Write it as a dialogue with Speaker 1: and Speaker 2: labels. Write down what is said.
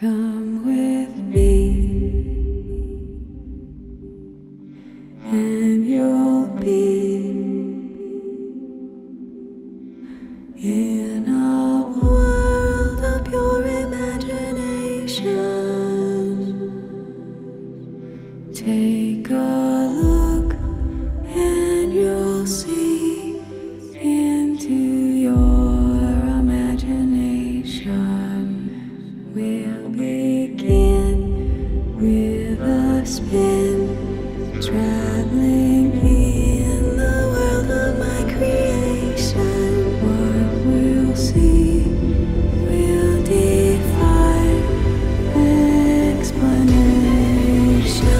Speaker 1: Come with me, and you'll be in a world of pure imagination. Take a look, and you'll see into your imagination. It's been traveling in the world of my creation. What we'll see will defy explanation.